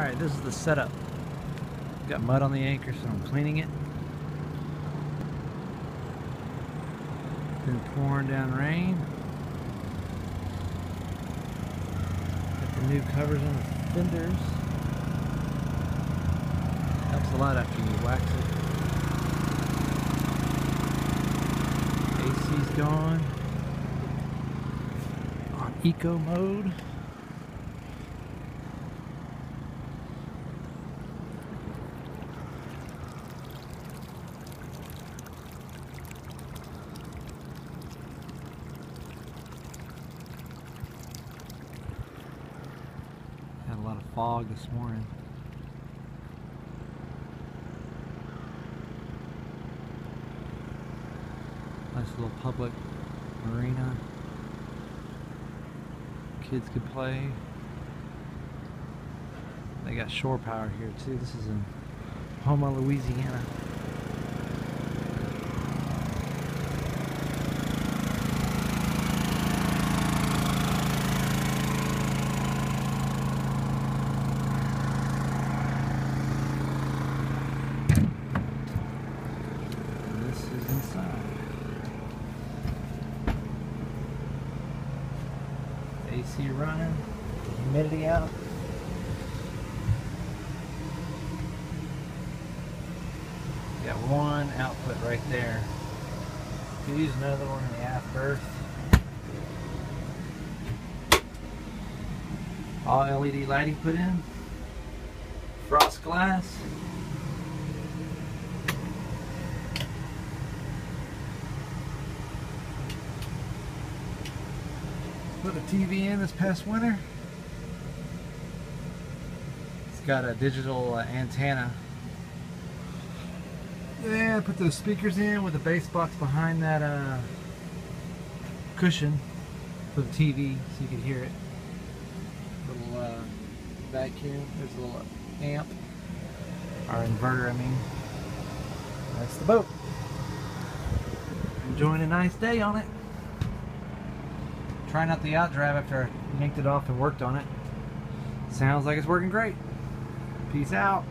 Alright, this is the setup. Got mud on the anchor, so I'm cleaning it. Been pouring down rain. Got the new covers on the fenders. Helps a lot after you wax it. AC's gone. On eco mode. A lot of fog this morning. Nice little public marina. Kids could play. They got shore power here too. This is in Houma, Louisiana. And this is inside. AC running, humidity out. Got one output right there. Could use another one in the aft berth. All LED lighting put in. Frost glass. Put a TV in this past winter. It's got a digital uh, antenna. Yeah, put those speakers in with the bass box behind that uh, cushion for the TV so you can hear it. Little uh, vacuum. There's a little amp. Our inverter, I mean. That's the boat. Enjoying a nice day on it. Try not to outdrive after I yanked it off and worked on it. Sounds like it's working great. Peace out.